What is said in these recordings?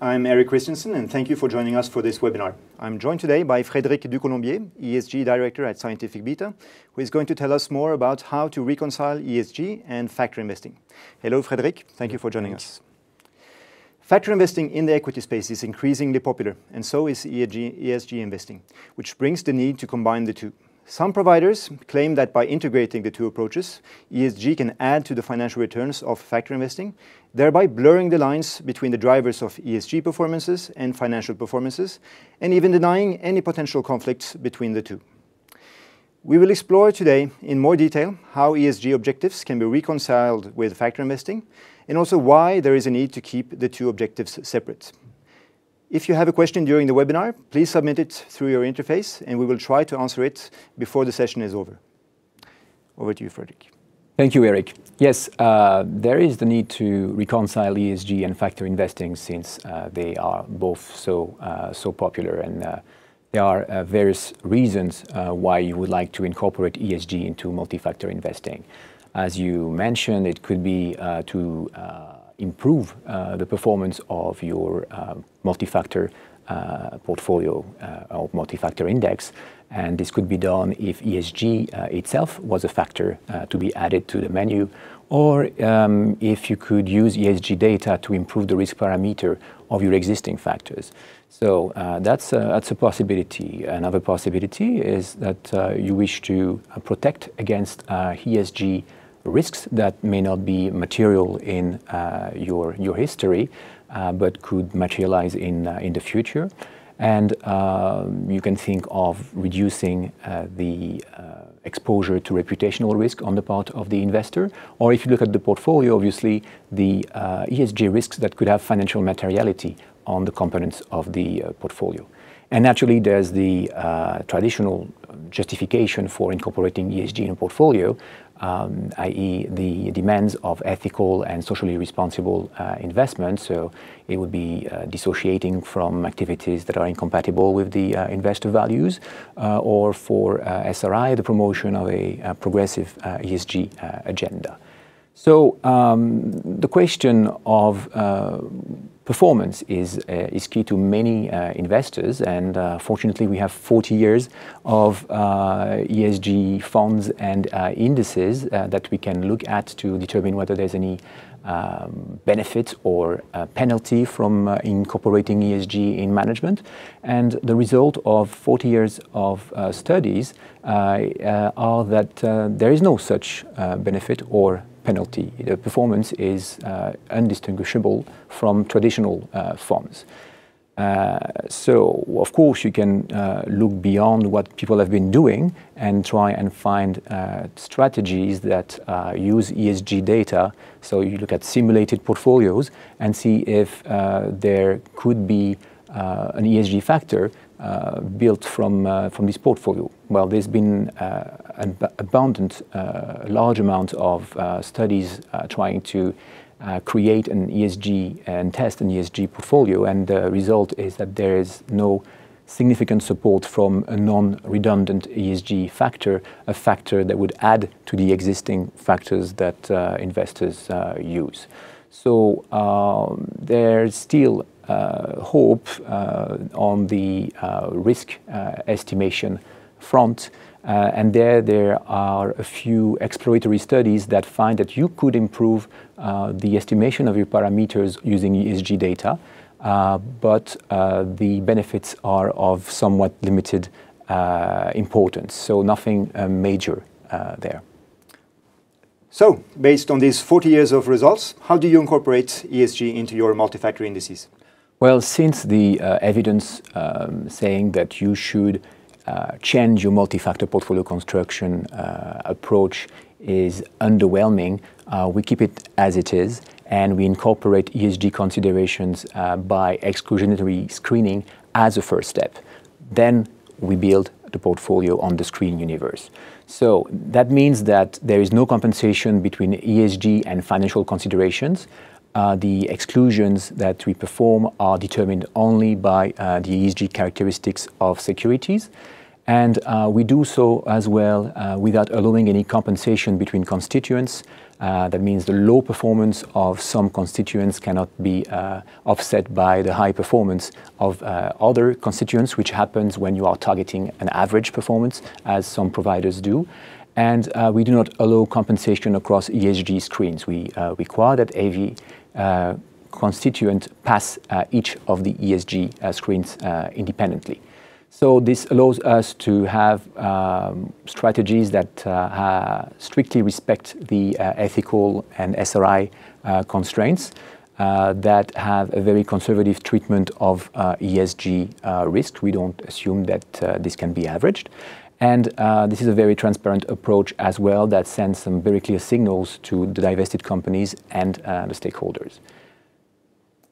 I'm Erik Christiansen, and thank you for joining us for this webinar. I'm joined today by Frédéric Ducoulombier, ESG Director at Scientific Beta, who is going to tell us more about how to reconcile ESG and factor investing. Hello, Frédéric. Thank you for joining us. Factor investing in the equity space is increasingly popular, and so is ESG, ESG investing, which brings the need to combine the two. Some providers claim that by integrating the two approaches, ESG can add to the financial returns of factor investing, thereby blurring the lines between the drivers of ESG performances and financial performances, and even denying any potential conflicts between the two. We will explore today in more detail how ESG objectives can be reconciled with factor investing, and also why there is a need to keep the two objectives separate. If you have a question during the webinar, please submit it through your interface, and we will try to answer it before the session is over. Over to you, Frédéric. Thank you, Erik. Yes, uh, there is the need to reconcile ESG and factor investing since uh, they are both so uh, so popular, and there are various reasons why you would like to incorporate ESG into multi-factor investing. As you mentioned, it could be to improve uh, the performance of your uh, multi-factor uh, portfolio or multi-factor index. And this could be done if ESG itself was a factor to be added to the menu, or um, if you could use ESG data to improve the risk parameter of your existing factors. So uh, that's, a, that's a possibility. Another possibility is that uh, you wish to protect against uh, ESG risks that may not be material in uh, your, your history, uh, but could materialize in, uh, in the future. And um, you can think of reducing the exposure to reputational risk on the part of the investor. Or if you look at the portfolio, obviously, the ESG risks that could have financial materiality on the components of the portfolio. And naturally, there's the uh, traditional justification for incorporating ESG in a portfolio, um, i.e., the demands of ethical and socially responsible uh, investment. So it would be uh, dissociating from activities that are incompatible with the uh, investor values, uh, or for uh, SRI, the promotion of a, a progressive uh, ESG agenda. So um, the question of performance is, uh, is key to many uh, investors. And uh, fortunately, we have 40 years of ESG funds and indices that we can look at to determine whether there's any um, benefit or penalty from uh, incorporating ESG in management. And the result of 40 years of uh, studies uh, are that there is no such benefit or penalty. The performance is uh, undistinguishable from traditional uh, funds. Uh, so, of course, you can uh, look beyond what people have been doing and try and find uh, strategies that uh, use ESG data. So, you look at simulated portfolios and see if there could be an ESG factor built from, uh, from this portfolio? Well, there's been uh, an abundant, large amount of studies trying to create an ESG and test an ESG portfolio, and the result is that there is no significant support from a non-redundant ESG factor, a factor that would add to the existing factors that uh, investors uh, use. So um, there's still uh, hope uh, on the uh, risk estimation front. Uh, and there, there are a few exploratory studies that find that you could improve uh, the estimation of your parameters using ESG data, uh, but the benefits are of somewhat limited importance, so nothing major there. So, based on these 40 years of results, how do you incorporate ESG into your multi-factor indices? Well, since the uh, evidence um, saying that you should uh, change your multi-factor portfolio construction uh, approach is underwhelming, uh, we keep it as it is and we incorporate ESG considerations uh, by exclusionary screening as a first step. Then we build the portfolio on the screen universe. So that means that there is no compensation between ESG and financial considerations. Uh, the exclusions that we perform are determined only by uh, the ESG characteristics of securities. And uh, we do so as well uh, without allowing any compensation between constituents, Uh, that means the low performance of some constituents cannot be uh, offset by the high performance of other constituents, which happens when you are targeting an average performance, as some providers do. And uh, we do not allow compensation across ESG screens. We uh, require that AV constituent pass each of the ESG screens independently. So this allows us to have um, strategies that uh, strictly respect the uh, ethical and SRI uh, constraints uh, that have a very conservative treatment of uh, ESG uh, risk. We don't assume that this can be averaged. And this is a very transparent approach as well that sends some very clear signals to the divested companies and the stakeholders.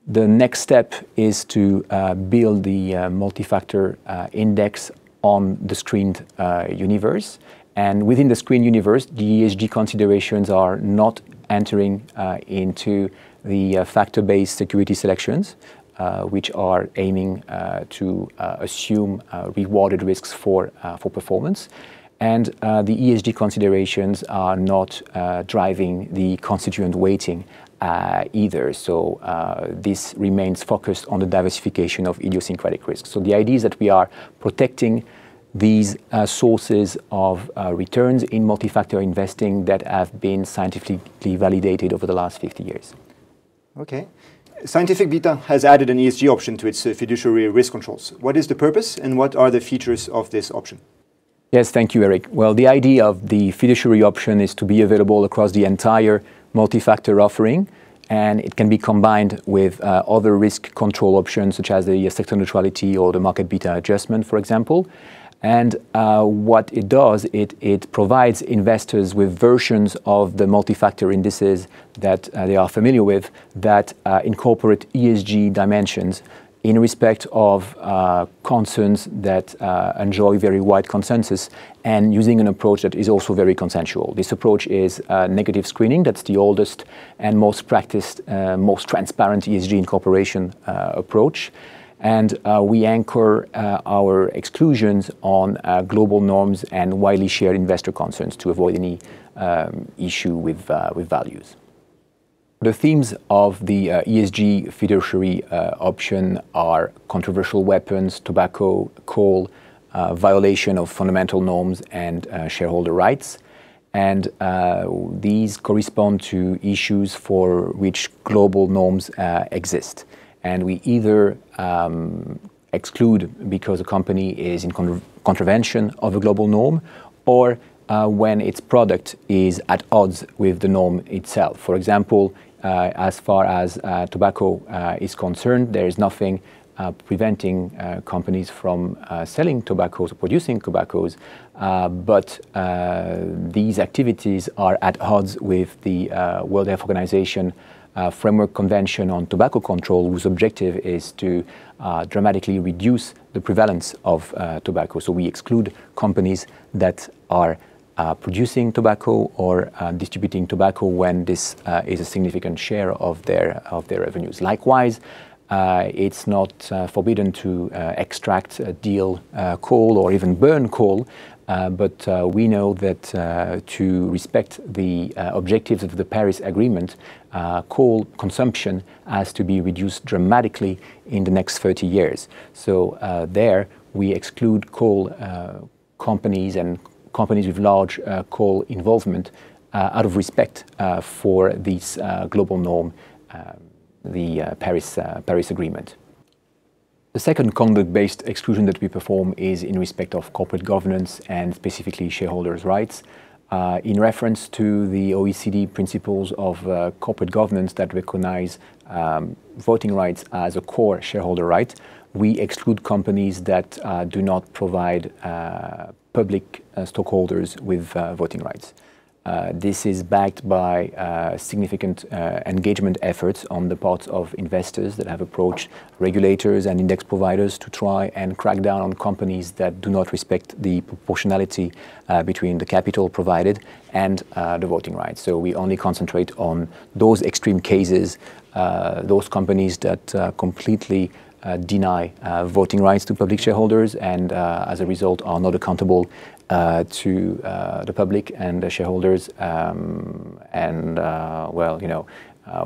The next step is to uh, build the uh, multi-factor uh, index on the screened uh, universe. And within the screened universe, the ESG considerations are not entering uh, into the uh, factor-based security selections, which are aiming to assume rewarded risks for, for performance. And the ESG considerations are not driving the constituent weighting uh, either. So uh, this remains focused on the diversification of idiosyncratic risks. So the idea is that we are protecting these uh, sources of uh, returns in multi-factor investing that have been scientifically validated over the last 50 years. Okay. Scientific Beta has added an ESG option to its uh, fiduciary risk controls. What is the purpose and what are the features of this option? Yes, thank you, Eric. Well, the idea of the fiduciary option is to be available across the entire multi-factor offering, and it can be combined with uh, other risk control options such as the sector neutrality or the market beta adjustment, for example. And uh, what it does, it, it provides investors with versions of the multi-factor indices that uh, they are familiar with that uh, incorporate ESG dimensions in respect of uh, concerns that uh, enjoy very wide consensus and using an approach that is also very consensual. This approach is uh, negative screening. That's the oldest and most practiced, most transparent ESG incorporation approach. And uh, we anchor our exclusions on global norms and widely shared investor concerns to avoid any um, issue with, with values. The themes of the uh, ESG fiduciary uh, option are controversial weapons, tobacco, coal, uh, violation of fundamental norms, and uh, shareholder rights. And uh, these correspond to issues for which global norms uh, exist. And we either um, exclude because a company is in con contravention of a global norm or uh, when its product is at odds with the norm itself. For example, uh, as far as uh, tobacco uh, is concerned, there is nothing uh, preventing uh, companies from selling tobaccos or producing tobaccos, but these activities are at odds with the World Health Organization Framework Convention on Tobacco Control, whose objective is to dramatically reduce the prevalence of tobacco. So we exclude companies that are uh, producing tobacco or uh, distributing tobacco when this uh, is a significant share of their of their revenues. Likewise, uh, it's not uh, forbidden to uh, extract, deal coal or even burn coal, Uh, but uh, we know that uh, to respect the objectives of the Paris Agreement, coal consumption has to be reduced dramatically in the next 30 years. So there we exclude coal companies and companies with large uh, coal involvement uh, out of respect uh, for this global norm, um, the Paris, Paris Agreement. The second conduct-based exclusion that we perform is in respect of corporate governance and specifically shareholders' rights. Uh, in reference to the OECD principles of uh, corporate governance that recognize um, voting rights as a core shareholder right, we exclude companies that uh, do not provide public uh, stockholders with uh, voting rights. Uh, this is backed by uh, significant uh, engagement efforts on the part of investors that have approached regulators and index providers to try and crack down on companies that do not respect the proportionality uh, between the capital provided and the voting rights. So we only concentrate on those extreme cases, those companies that completely uh, deny uh, voting rights to public shareholders and uh, as a result are not accountable to the public and the shareholders. Um, and well, you know,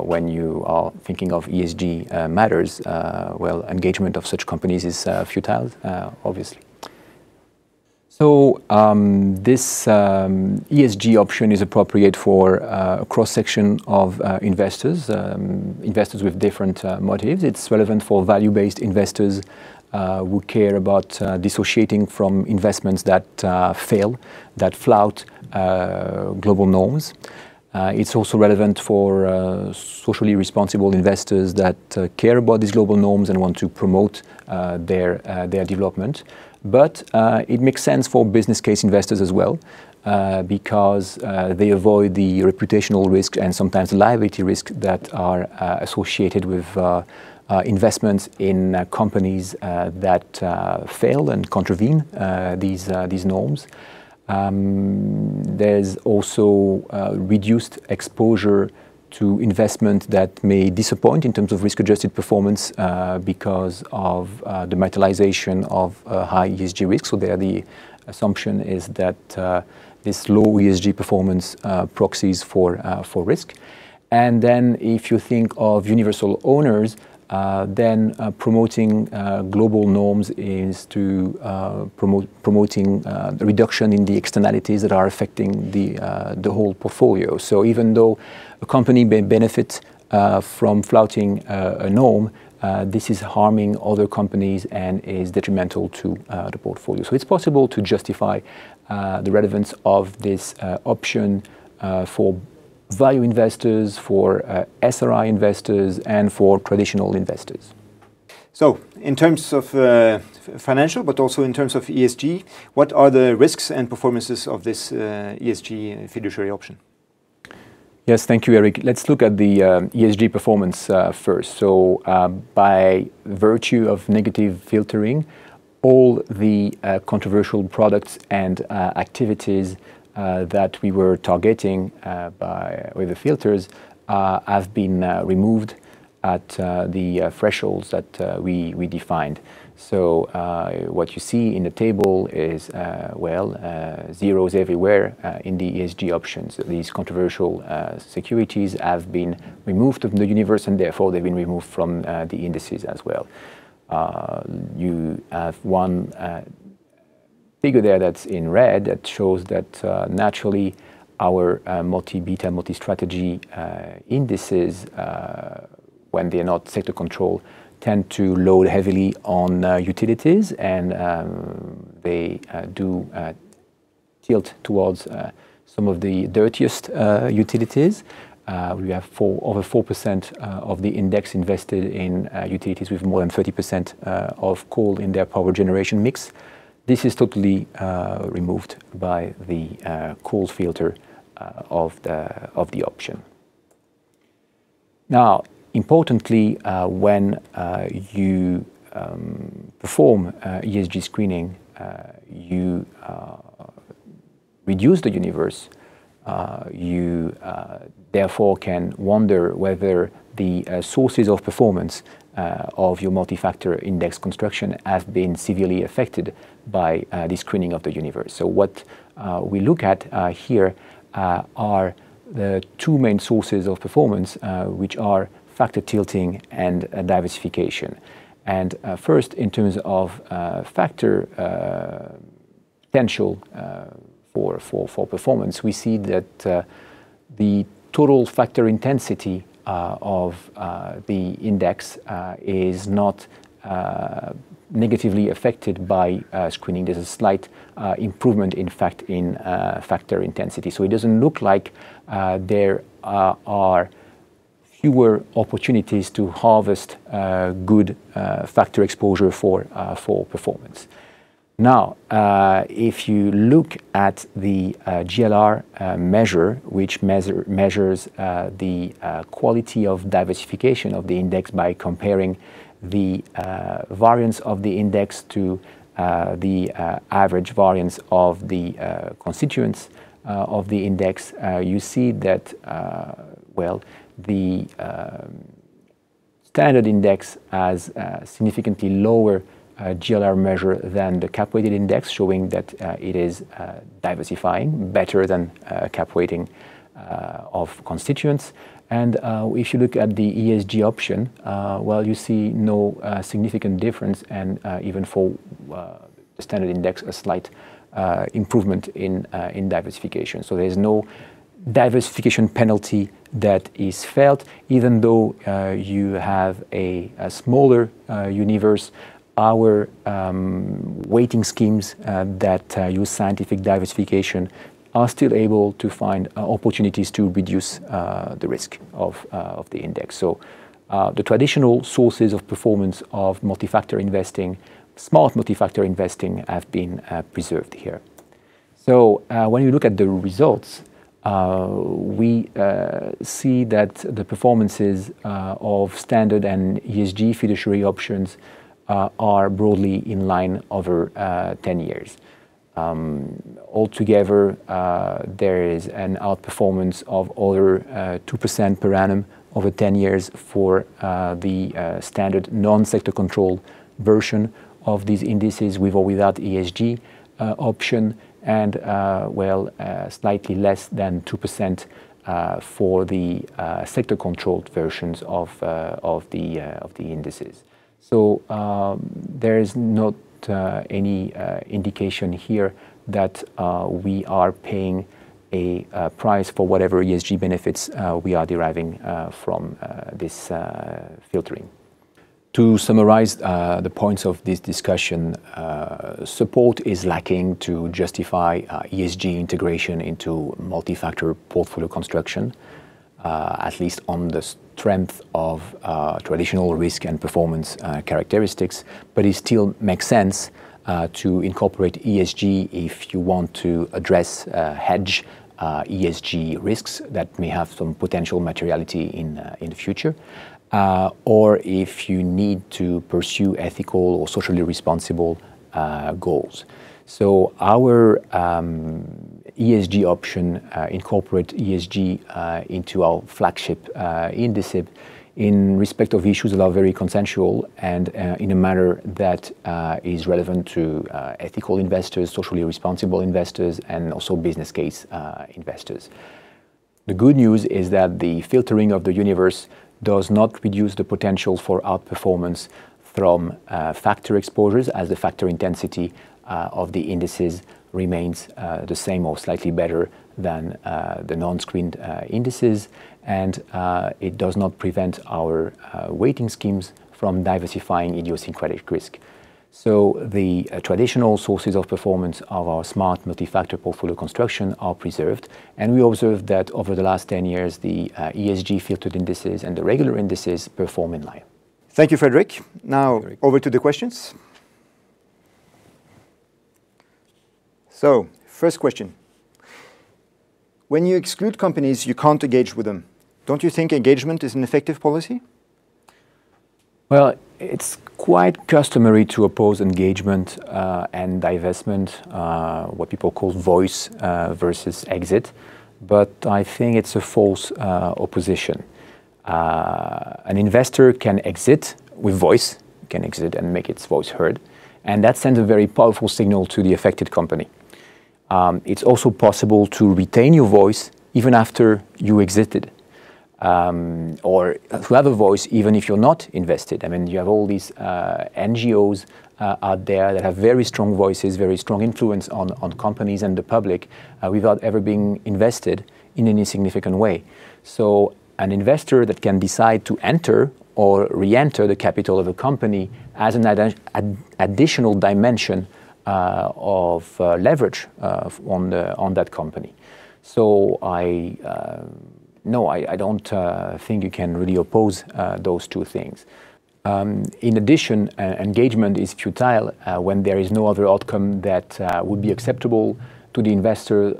when you are thinking of ESG matters, well, engagement of such companies is futile, obviously. So um, this um, ESG option is appropriate for uh, a cross-section of uh, investors, um, investors with different uh, motives. It's relevant for value-based investors uh, who care about uh, dissociating from investments that uh, fail, that flout global norms. it's also relevant for socially responsible investors that care about these global norms and want to promote their, their development. But uh, it makes sense for business case investors as well uh, because uh, they avoid the reputational risk and sometimes the liability risk that are uh, associated with uh, uh, investments in companies that fail and contravene these, these norms. Um, there's also reduced exposure to investment that may disappoint in terms of risk-adjusted performance uh, because of uh, the materialization of uh, high ESG risk. So there the assumption is that uh, this low ESG performance uh, proxies for, uh, for risk. And then if you think of universal owners, uh, then uh, promoting uh, global norms is to promote promoting the reduction in the externalities that are affecting the the whole portfolio. So even though a company may benefit from flouting a norm, uh, this is harming other companies and is detrimental to uh, the portfolio. So it's possible to justify uh, the relevance of this option for value investors, for uh, SRI investors, and for traditional investors. So, in terms of uh, financial, but also in terms of ESG, what are the risks and performances of this uh, ESG fiduciary option? Yes, thank you, Eric. Let's look at the uh, ESG performance uh, first. So, uh, by virtue of negative filtering, all the controversial products and activities uh, that we were targeting uh, by, with the filters uh, have been removed at the thresholds that we, we defined. So uh, what you see in the table is, uh, well, uh, zeros everywhere in the ESG options. These controversial securities have been removed from the universe and therefore they've been removed from the indices as well. you have one figure there that's in red that shows that uh, naturally our uh, multi-beta, multi-strategy uh, indices, uh, when they're not sector control, tend to load heavily on uh, utilities and um, they uh, do tilt towards some of the dirtiest utilities. we have four, over 4% of the index invested in utilities with more than 30% of coal in their power generation mix. This is totally uh, removed by the uh, coal filter uh, of, the, of the option. Now, importantly, uh, when uh, you um, perform uh, ESG screening, you reduce the universe. you therefore can wonder whether the sources of performance uh, Uh, of your multi-factor index construction have been severely affected by uh, the screening of the universe. So what uh, we look at uh, here uh, are the two main sources of performance, which are factor tilting and diversification. And first, in terms of factor potential for, for, for performance, we see that the total factor intensity uh, Uh, of uh, the index uh, is not uh, negatively affected by uh, screening. There's a slight improvement, in fact, in factor intensity. So it doesn't look like there are fewer opportunities to harvest good factor exposure for, for performance. Now, uh, if you look at the uh, GLR uh, measure, which measure, measures uh, the uh, quality of diversification of the index by comparing the uh, variance of the index to the average variance of the constituents of the index, you see that, well, the um, standard index has significantly lower Uh, GLR measure than the cap weighted index, showing that uh, it is uh, diversifying better than cap weighting of constituents. And if you look at the ESG option, well, you see no significant difference, and even for the standard index, a slight improvement in in diversification. So there's no diversification penalty that is felt, even though you have a smaller universe. Our um, weighting schemes uh, that uh, use scientific diversification are still able to find uh, opportunities to reduce the risk of the index. So the traditional sources of performance of multi-factor investing, smart multi-factor investing, have been preserved here. So when you look at the results, we see that the performances of standard and ESG fiduciary options Uh, are broadly in line over uh, 10 years. Um, altogether, uh, there is an outperformance of over 2% per annum over 10 years for the standard non-sector controlled version of these indices, with or without ESG option, and well, slightly less than 2% for the sector controlled versions of, of, the, of the indices. So um, there is not uh, any uh, indication here that uh, we are paying a price for whatever ESG benefits we are deriving from this filtering. To summarize the points of this discussion, support is lacking to justify ESG integration into multi-factor portfolio construction, at least on the strength of uh, traditional risk and performance uh, characteristics. But it still makes sense uh, to incorporate ESG if you want to address hedge ESG risks that may have some potential materiality in in the future, or if you need to pursue ethical or socially responsible goals. So our um, ESG option uh, incorporate ESG uh, into our flagship uh, indices in respect of issues that are very consensual and in a manner that is relevant to ethical investors, socially responsible investors, and also business case investors. The good news is that the filtering of the universe does not reduce the potential for outperformance from factor exposures, as the factor intensity of the indices remains uh, the same or slightly better than uh, the non-screened uh, indices. And it does not prevent our weighting schemes from diversifying idiosyncratic risk. So the traditional sources of performance of our smart multi-factor portfolio construction are preserved, and we observed that over the last 10 years, the ESG filtered indices and the regular indices perform in line. Thank you, Frédéric. Now, over to the questions. So first question: When you exclude companies, you can't engage with them. Don't you think engagement is an effective policy? Well, it's quite customary to oppose engagement uh, and divestment, uh, what people call voice uh, versus exit, but I think it's a false opposition. An investor can exit with voice, can exit and make its voice heard, and that sends a very powerful signal to the affected company. Um, it's also possible to retain your voice even after you exited, um, or to have a voice even if you're not invested. I mean, you have all these uh, NGOs uh, out there that have very strong voices, very strong influence on on companies and the public, uh, without ever being invested in any significant way. So an investor that can decide to enter or re-enter the capital of a company as an additional dimension Uh, of uh, leverage uh, on on that company. So I, no, I don't think you can really oppose those two things. Um, in addition, engagement is futile when there is no other outcome that would be acceptable to the investor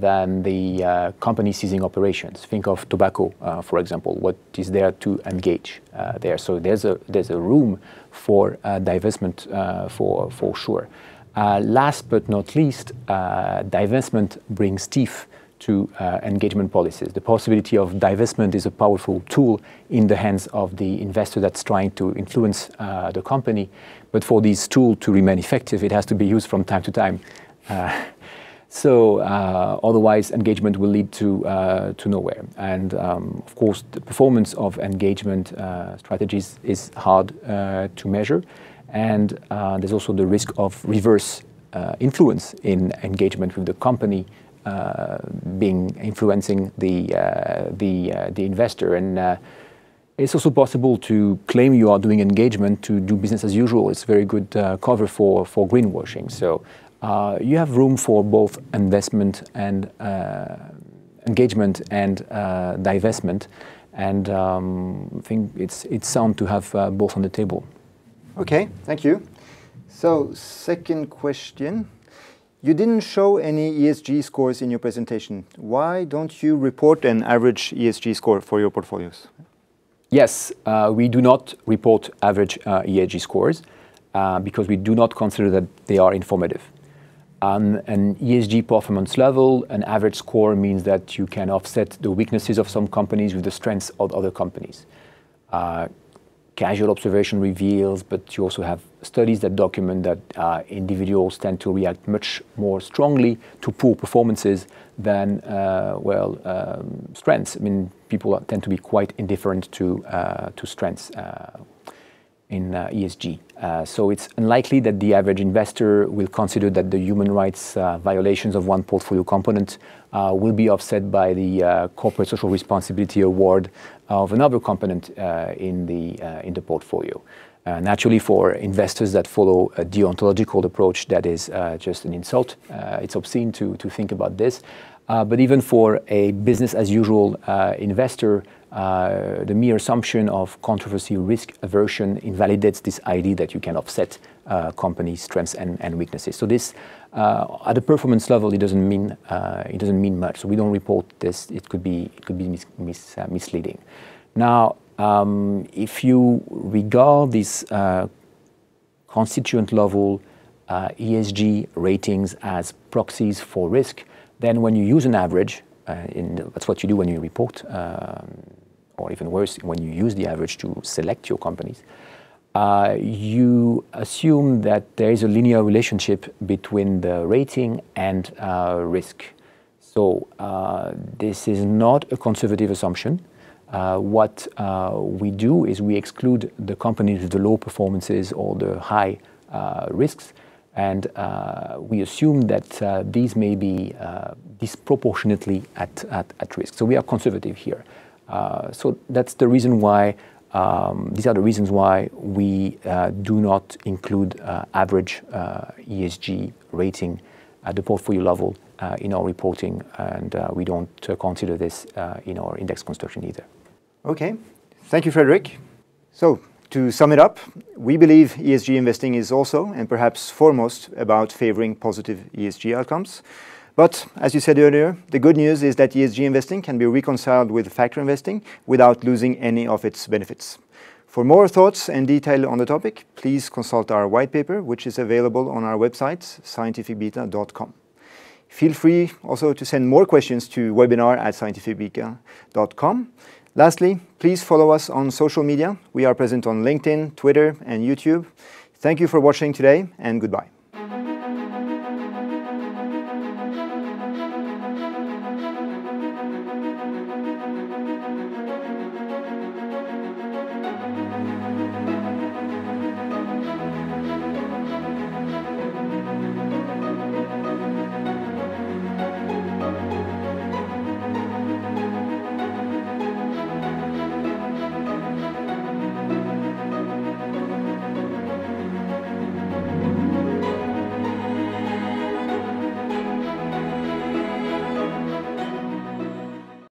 than the company ceasing operations. Think of tobacco, for example. What is there to engage there? So there's a there's a room for divestment for sure. Last but not least, divestment brings teeth to uh, engagement policies. The possibility of divestment is a powerful tool in the hands of the investor that's trying to influence uh, the company. But for this tool to remain effective, it has to be used from time to time. Uh, so uh, otherwise, engagement will lead to uh, to nowhere. And um, of course, the performance of engagement uh, strategies is hard to measure, and there's also the risk of reverse influence in engagement with the company uh, being influencing the uh, the uh, the investor and. It's also possible to claim you are doing engagement to do business as usual. It's very good cover for, for greenwashing. So you have room for both investment and engagement and divestment. And um, I think it's, it's sound to have both on the table. Okay, thank you. So, second question. You didn't show any ESG scores in your presentation. Why don't you report an average ESG score for your portfolios? Yes, uh, we do not report average uh, ESG scores uh, because we do not consider that they are informative. On an ESG performance level, an average score means that you can offset the weaknesses of some companies with the strengths of other companies. Casual observation reveals, but you also have studies that document that uh, individuals tend to react much more strongly to poor performances than, uh, well, um, strengths. I mean, people tend to be quite indifferent to, uh, to strengths uh, in uh, ESG. Uh, so it's unlikely that the average investor will consider that the human rights violations of one portfolio component will be offset by the corporate social responsibility award of another component in, the, in the portfolio. Uh, naturally, for investors that follow a deontological approach, that is uh, just an insult. Uh, it's obscene to, to think about this. Uh, but even for a business as usual uh, investor, uh, the mere assumption of controversy risk aversion invalidates this idea that you can offset company strengths and, and, weaknesses. So this, at the performance level, it doesn't mean it doesn't mean much. So we don't report this. It could be it could be mis mis misleading. Now, um, if you regard these uh, constituent level uh, ESG ratings as proxies for risk, then when you use an average, uh, in, that's what you do when you report, um, or even worse, when you use the average to select your companies, uh, you assume that there is a linear relationship between the rating and uh, risk. So uh, this is not a conservative assumption. Uh, what uh, we do is we exclude the companies with the low performances or the high uh, risks, and we assume that these may be disproportionately at, at, at risk. So we are conservative here. So that's the reason why um, these are the reasons why we uh, do not include uh, average uh, ESG rating at the portfolio level in our reporting, and we don't consider this in our index construction either. Okay, thank you, Frederick. So, to sum it up, we believe ESG investing is also, and perhaps foremost, about favoring positive ESG outcomes. But as you said earlier, the good news is that ESG investing can be reconciled with factor investing without losing any of its benefits. For more thoughts and detail on the topic, please consult our white paper, which is available on our website, scientificbeta.com. Feel free also to send more questions to webinar at scientificbeta.com. Lastly, please follow us on social media. We are present on LinkedIn, Twitter, and YouTube. Thank you for watching today, and goodbye.